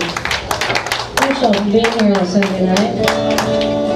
Thank you for being here on Sunday night.